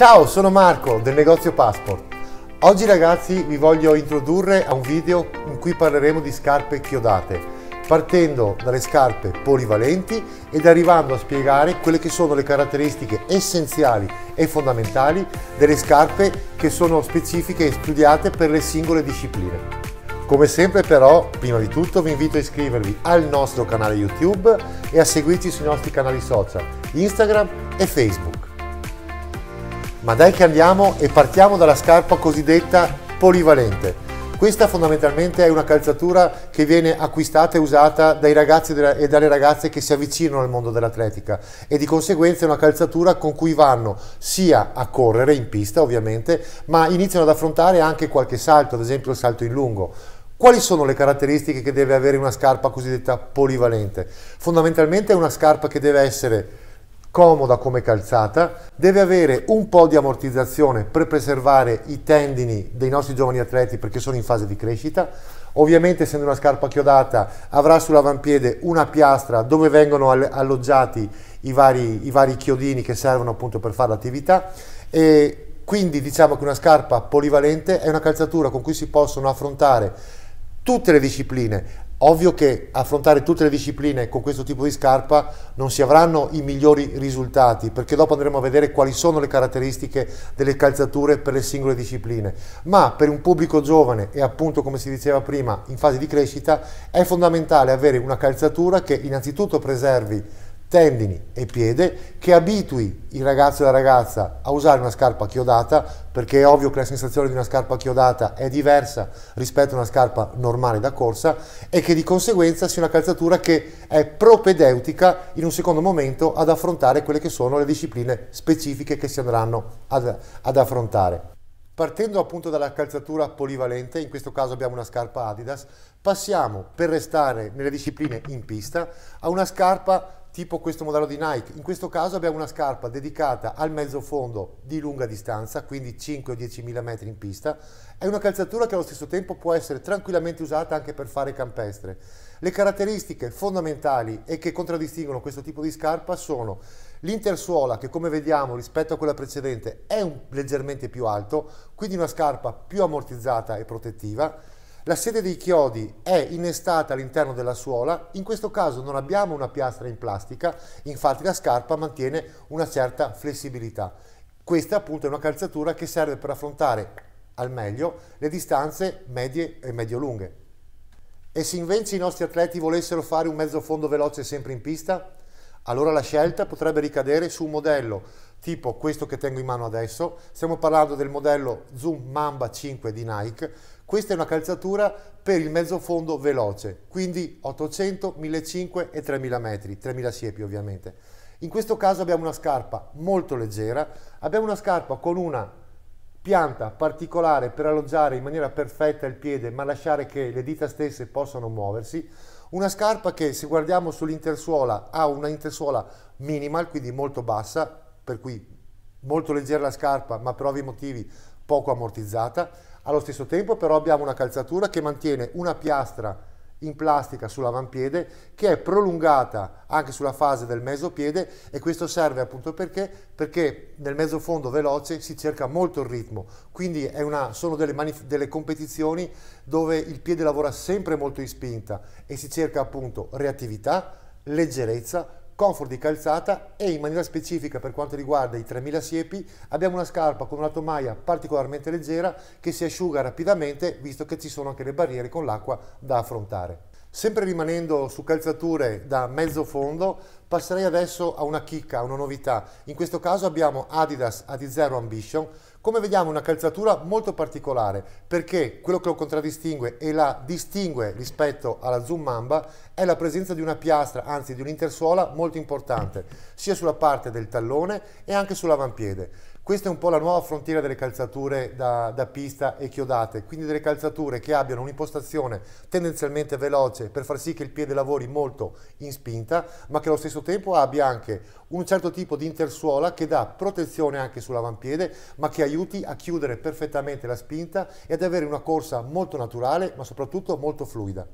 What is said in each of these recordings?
Ciao, sono Marco del negozio Passport. Oggi ragazzi vi voglio introdurre a un video in cui parleremo di scarpe chiodate, partendo dalle scarpe polivalenti ed arrivando a spiegare quelle che sono le caratteristiche essenziali e fondamentali delle scarpe che sono specifiche e studiate per le singole discipline. Come sempre però, prima di tutto vi invito a iscrivervi al nostro canale YouTube e a seguirci sui nostri canali social, Instagram e Facebook. Ma dai che andiamo e partiamo dalla scarpa cosiddetta polivalente. Questa fondamentalmente è una calzatura che viene acquistata e usata dai ragazzi e dalle ragazze che si avvicinano al mondo dell'atletica e di conseguenza è una calzatura con cui vanno sia a correre in pista ovviamente, ma iniziano ad affrontare anche qualche salto, ad esempio il salto in lungo. Quali sono le caratteristiche che deve avere una scarpa cosiddetta polivalente? Fondamentalmente è una scarpa che deve essere comoda come calzata, deve avere un po' di ammortizzazione per preservare i tendini dei nostri giovani atleti perché sono in fase di crescita. Ovviamente essendo una scarpa chiodata avrà sull'avampiede una piastra dove vengono alloggiati i vari, i vari chiodini che servono appunto per fare l'attività e quindi diciamo che una scarpa polivalente è una calzatura con cui si possono affrontare tutte le discipline, Ovvio che affrontare tutte le discipline con questo tipo di scarpa non si avranno i migliori risultati perché dopo andremo a vedere quali sono le caratteristiche delle calzature per le singole discipline, ma per un pubblico giovane e appunto come si diceva prima in fase di crescita è fondamentale avere una calzatura che innanzitutto preservi tendini e piede che abitui il ragazzo e la ragazza a usare una scarpa chiodata perché è ovvio che la sensazione di una scarpa chiodata è diversa rispetto a una scarpa normale da corsa e che di conseguenza sia una calzatura che è propedeutica in un secondo momento ad affrontare quelle che sono le discipline specifiche che si andranno ad, ad affrontare. Partendo appunto dalla calzatura polivalente, in questo caso abbiamo una scarpa Adidas, passiamo per restare nelle discipline in pista a una scarpa tipo questo modello di Nike. In questo caso abbiamo una scarpa dedicata al mezzo fondo di lunga distanza, quindi 5 o 10 mm in pista. È una calzatura che allo stesso tempo può essere tranquillamente usata anche per fare campestre. Le caratteristiche fondamentali e che contraddistinguono questo tipo di scarpa sono l'intersuola che come vediamo rispetto a quella precedente è un, leggermente più alto, quindi una scarpa più ammortizzata e protettiva la sede dei chiodi è innestata all'interno della suola, in questo caso non abbiamo una piastra in plastica, infatti la scarpa mantiene una certa flessibilità. Questa appunto è una calzatura che serve per affrontare al meglio le distanze medie e medio-lunghe. E se invece i nostri atleti volessero fare un mezzo fondo veloce sempre in pista, allora la scelta potrebbe ricadere su un modello tipo questo che tengo in mano adesso, stiamo parlando del modello Zoom Mamba 5 di Nike, questa è una calzatura per il mezzo fondo veloce, quindi 800, 1500 e 3000 metri, 3000 siepi ovviamente. In questo caso abbiamo una scarpa molto leggera, abbiamo una scarpa con una pianta particolare per alloggiare in maniera perfetta il piede ma lasciare che le dita stesse possano muoversi, una scarpa che se guardiamo sull'intersuola ha una intersuola minimal, quindi molto bassa, per cui molto leggera la scarpa ma per ovvi motivi poco ammortizzata, allo stesso tempo però abbiamo una calzatura che mantiene una piastra in plastica sull'avampiede che è prolungata anche sulla fase del mesopiede e questo serve appunto perché, perché nel mezzofondo veloce si cerca molto il ritmo, quindi una, sono delle, delle competizioni dove il piede lavora sempre molto in spinta e si cerca appunto reattività, leggerezza, comfort di calzata e in maniera specifica per quanto riguarda i 3000 siepi abbiamo una scarpa con una tomaia particolarmente leggera che si asciuga rapidamente visto che ci sono anche le barriere con l'acqua da affrontare. Sempre rimanendo su calzature da mezzo fondo, passerei adesso a una chicca, a una novità. In questo caso abbiamo Adidas Adizero Ambition, come vediamo una calzatura molto particolare perché quello che lo contraddistingue e la distingue rispetto alla Zoom Mamba è la presenza di una piastra, anzi di un'intersuola molto importante, sia sulla parte del tallone e anche sull'avampiede. Questa è un po' la nuova frontiera delle calzature da, da, pista e chiodate, quindi delle calzature che abbiano un'impostazione tendenzialmente veloce per far sì che il piede lavori molto in spinta, ma che allo stesso tempo abbia anche un certo tipo di intersuola che dà protezione anche sull'avampiede, ma che aiuti a chiudere perfettamente la spinta e ad avere una corsa molto naturale, ma soprattutto molto fluida.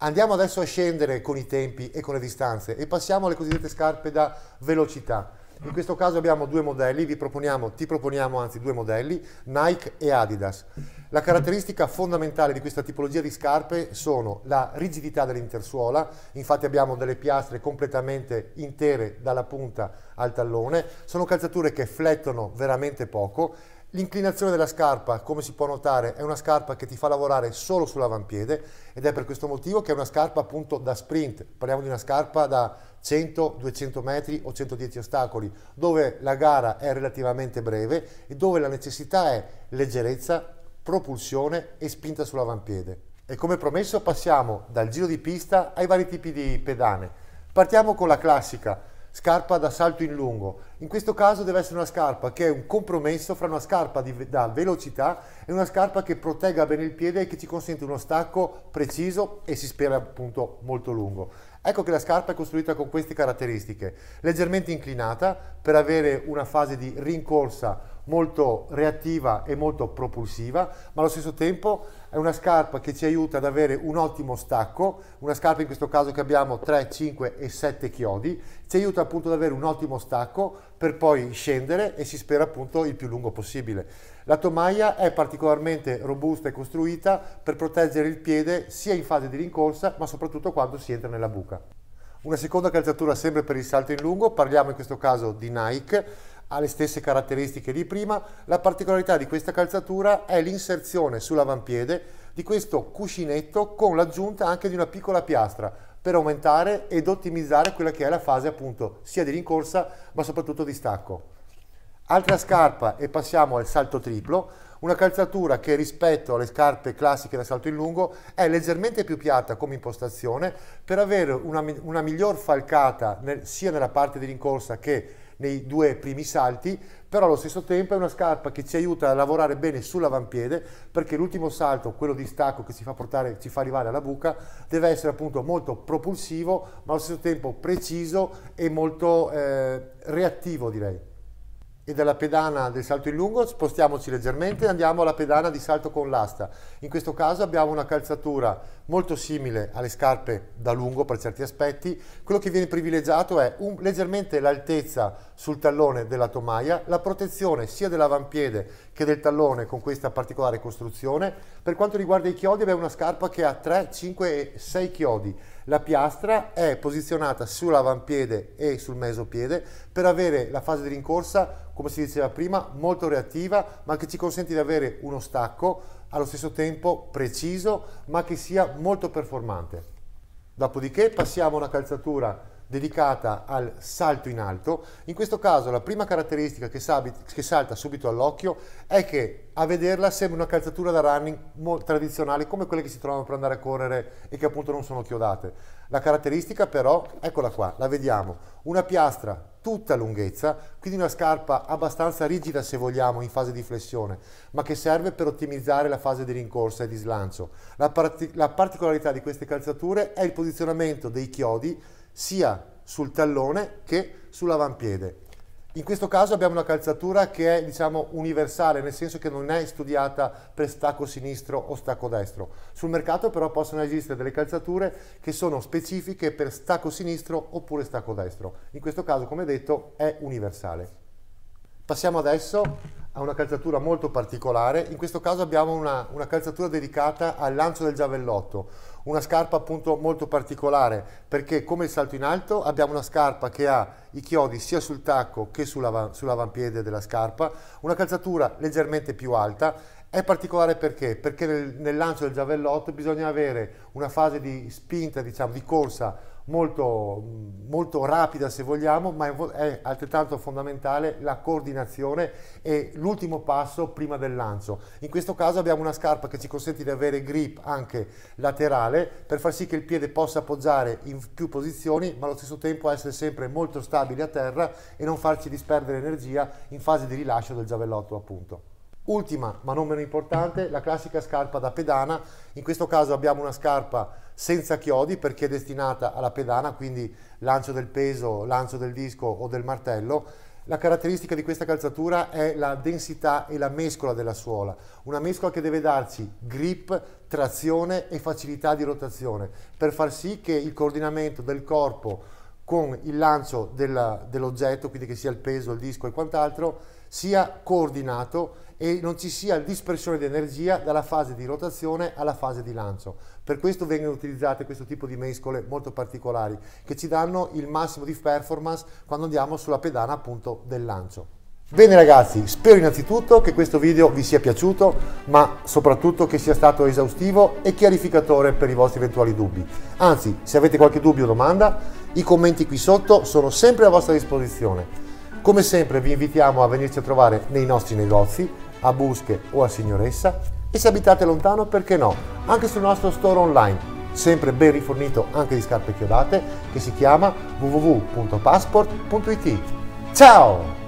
Andiamo adesso a scendere con i tempi e con le distanze e passiamo alle cosiddette scarpe da velocità. In questo caso abbiamo due modelli, vi proponiamo, ti proponiamo anzi due modelli, Nike e Adidas. La caratteristica fondamentale di questa tipologia di scarpe sono la rigidità dell'intersuola, infatti abbiamo delle piastre completamente intere dalla punta al tallone, sono calzature che flettono veramente poco L'inclinazione della scarpa, come si può notare, è una scarpa che ti fa lavorare solo sull'avampiede ed è per questo motivo che è una scarpa appunto da sprint. Parliamo di una scarpa da 100, 200 metri o 110 ostacoli, dove la gara è relativamente breve e dove la necessità è leggerezza, propulsione e spinta sull'avampiede. E come promesso passiamo dal giro di pista ai vari tipi di pedane. Partiamo con la classica scarpa da salto in lungo. In questo caso deve essere una scarpa che è un compromesso fra una scarpa di, da velocità e una scarpa che protegga bene il piede e che ci consente uno stacco preciso e si spera appunto molto lungo. Ecco che la scarpa è costruita con queste caratteristiche, leggermente inclinata per avere una fase di rincorsa molto reattiva e molto propulsiva, ma allo stesso tempo è una scarpa che ci aiuta ad avere un ottimo stacco, una scarpa in questo caso che abbiamo 3, 5 e 7 chiodi, ci aiuta appunto ad avere un ottimo stacco per poi scendere e si spera appunto il più lungo possibile. La tomaia è particolarmente robusta e costruita per proteggere il piede sia in fase di rincorsa ma soprattutto quando si entra nella buca. Una seconda calzatura sempre per il salto in lungo, parliamo in questo caso di Nike, ha le stesse caratteristiche di prima, la particolarità di questa calzatura è l'inserzione sull'avampiede di questo cuscinetto con l'aggiunta anche di una piccola piastra per aumentare ed ottimizzare quella che è la fase appunto sia di rincorsa ma soprattutto di stacco. Altra scarpa e passiamo al salto triplo, una calzatura che rispetto alle scarpe classiche da salto in lungo è leggermente più piatta come impostazione per avere una, una miglior falcata nel, sia nella parte di rincorsa che nei due primi salti, però allo stesso tempo è una scarpa che ci aiuta a lavorare bene sull'avampiede perché l'ultimo salto, quello di stacco che ci fa, portare, ci fa arrivare alla buca, deve essere appunto molto propulsivo ma allo stesso tempo preciso e molto eh, reattivo direi e dalla pedana del salto in lungo spostiamoci leggermente e andiamo alla pedana di salto con l'asta. In questo caso abbiamo una calzatura molto simile alle scarpe da lungo per certi aspetti. Quello che viene privilegiato è un, leggermente l'altezza sul tallone della tomaia, la protezione sia dell'avampiede che del tallone con questa particolare costruzione. Per quanto riguarda i chiodi abbiamo una scarpa che ha 3, 5 e 6 chiodi la piastra è posizionata sull'avampiede e sul mesopiede per avere la fase di rincorsa, come si diceva prima, molto reattiva, ma che ci consente di avere uno stacco allo stesso tempo preciso, ma che sia molto performante. Dopodiché passiamo a una calzatura dedicata al salto in alto. In questo caso la prima caratteristica che, che salta subito all'occhio è che a vederla sembra una calzatura da running tradizionale come quelle che si trovano per andare a correre e che appunto non sono chiodate. La caratteristica però, eccola qua, la vediamo, una piastra tutta lunghezza, quindi una scarpa abbastanza rigida se vogliamo in fase di flessione, ma che serve per ottimizzare la fase di rincorsa e di slancio. La, part la particolarità di queste calzature è il posizionamento dei chiodi sia sul tallone che sull'avampiede. In questo caso abbiamo una calzatura che è diciamo universale, nel senso che non è studiata per stacco sinistro o stacco destro. Sul mercato però possono esistere delle calzature che sono specifiche per stacco sinistro oppure stacco destro. In questo caso, come detto, è universale. Passiamo adesso a una calzatura molto particolare, in questo caso abbiamo una, una, calzatura dedicata al lancio del giavellotto, una scarpa appunto molto particolare perché come il salto in alto abbiamo una scarpa che ha i chiodi sia sul tacco che sull'avampiede della scarpa, una calzatura leggermente più alta, è particolare perché? Perché nel, nel lancio del giavellotto bisogna avere una fase di spinta, diciamo, di corsa molto, molto rapida se vogliamo, ma è altrettanto fondamentale la coordinazione e l'ultimo passo prima del lancio. In questo caso abbiamo una scarpa che ci consente di avere grip anche laterale per far sì che il piede possa appoggiare in più posizioni, ma allo stesso tempo essere sempre molto stabile a terra e non farci disperdere energia in fase di rilascio del giavellotto appunto. Ultima, ma non meno importante, la classica scarpa da pedana. In questo caso abbiamo una scarpa senza chiodi perché è destinata alla pedana, quindi lancio del peso, lancio del disco o del martello. La caratteristica di questa calzatura è la densità e la mescola della suola, una mescola che deve darci grip, trazione e facilità di rotazione per far sì che il coordinamento del corpo con il lancio dell'oggetto, quindi che sia il peso, il disco e quant'altro, sia coordinato e non ci sia dispersione di energia dalla fase di rotazione alla fase di lancio. Per questo vengono utilizzate questo tipo di mescole molto particolari che ci danno il massimo di performance quando andiamo sulla pedana appunto del lancio. Bene ragazzi, spero innanzitutto che questo video vi sia piaciuto, ma soprattutto che sia stato esaustivo e chiarificatore per i vostri eventuali dubbi. Anzi, se avete qualche dubbio o domanda, i commenti qui sotto sono sempre a vostra disposizione. Come sempre vi invitiamo a venirci a trovare nei nostri negozi, a Busche o a Signoressa e se abitate lontano perché no, anche sul nostro store online, sempre ben rifornito anche di scarpe chiodate che si chiama www.passport.it. Ciao!